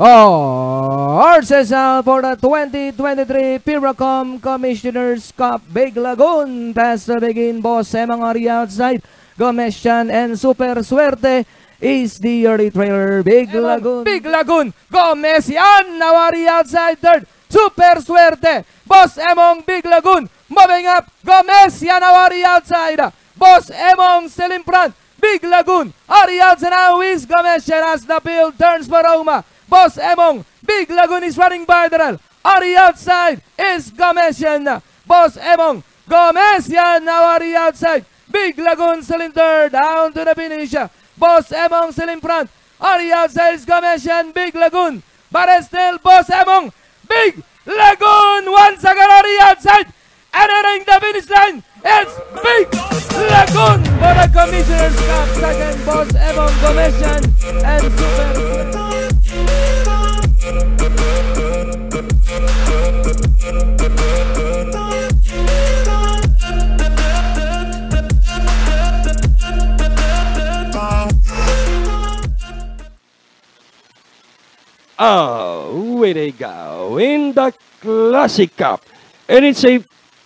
Oh, out for the 2023 Philracom Commissioners Cup Big Lagoon. Pass to begin, boss. Emong Ari outside. Gomesian and Super Suerte is the early trailer. Big Lagoon. Big Lagoon. Gomesian. Now Ari outside third. Super Suerte. Boss Emong Big Lagoon. Moving up. Gomesian. Now Ari outside. Boss Emong still in front. Big Lagoon. Ari outside now is Gomesian as the field turns for Roma. Boss Emong, Big Lagoon is running rail. Ari outside is Gomesian. Boss Emong, Gomesian now Ari outside. Big Lagoon still in third, down to the finish. Boss Emong still in front. Ari outside is Gomesian, Big Lagoon. But still Boss Emong, Big Lagoon once again Ari outside. Entering the finish line, it's Big Lagoon for the Commissioner's Cup. Second, Boss Emong, Gomesian, and Super. Oh, way they go in the Classic Cup. And it's a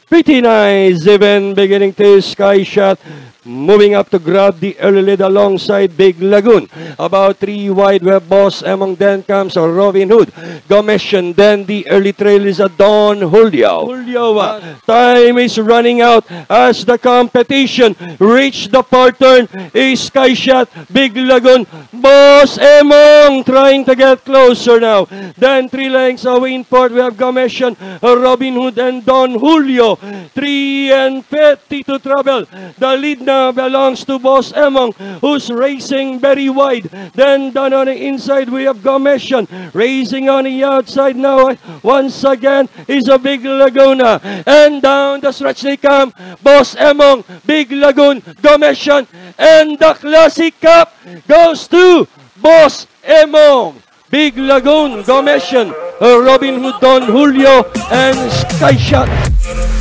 pretty nice event beginning to sky shot. Moving up to grab the early lead alongside Big Lagoon. About three wide web boss. Emong then comes Robin Hood. Gomesian. Then the early trail is a Don Julio. Julio, uh, time is running out as the competition reach the part turn. A sky shot. Big Lagoon. Boss Emong trying to get closer now. Then three lengths away in port. We have Gomesian, Robin Hood, and Don Julio. Three and 50 to travel. The lead belongs to Boss Emong, who's racing very wide. Then down on the inside, we have Gomesian racing on the outside now. Once again, is a big Laguna. And down the stretch they come. Boss Emong, Big Lagoon, Gomesian, and the Classic Cup goes to Boss Emong. Big Lagoon, Gomesian, Robin Hood, Don Julio, and Sky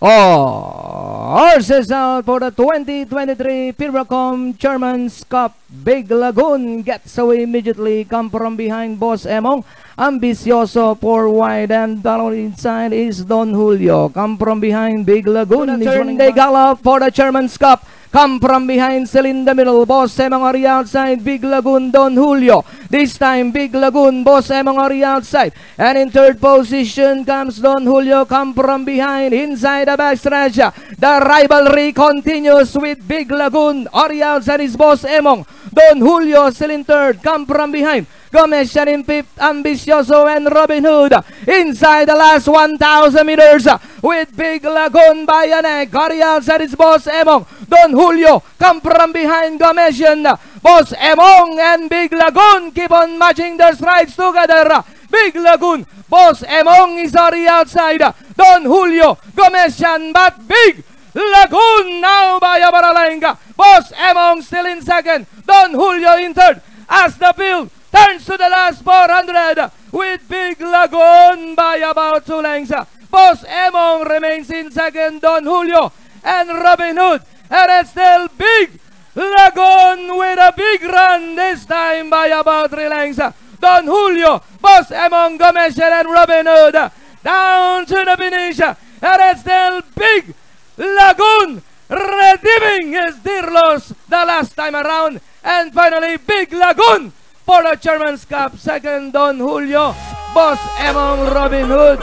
horses out for the 2023 Philracom Chairman's Cup. Big Lagoon gets away immediately. Come from behind Boss Emong. Ambicioso for wide and down inside is Don Julio. Come from behind Big Lagoon. Turn they gallop for the Chairman's Cup. Come from behind, still in the middle. Boss Emong Emongari outside. Big Lagoon, Don Julio. This time, Big Lagoon, Boss Emongari outside. And in third position comes Don Julio. Come from behind, inside the backstretch. The rivalry continues with Big Lagoon. Ori outside is Boss Emong. Don Julio still in third. Come from behind. Gomesian in fifth, Ambicioso and Robin Hood inside the last 1,000 meters with Big Lagoon by a neck. Gorial said it's Boss Emong. Don Julio come from behind Gomesian. Boss Emong and Big Lagoon keep on matching their strides together. Big Lagoon, Boss Emong is already outside. Don Julio, Gomesian, but Big Lagoon now by Abaralenga. Boss Emong still in second. Don Julio in third. As the field turns to the last 400 with Big Lagoon by about two lengths. Boss Emong remains in second, Don Julio and Robin Hood. And it's still Big Lagoon with a big run this time by about three lengths. Don Julio, Boss Emong, Gomesian and Robin Hood down to the finish. And it's still Big Lagoon redeeming his dear loss the last time around. And finally, Big Lagoon for the Chairman's Cup. Second, Don Julio. Boss Emong Robin Hood.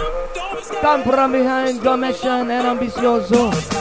Come from behind, Gomesian and Ambicioso.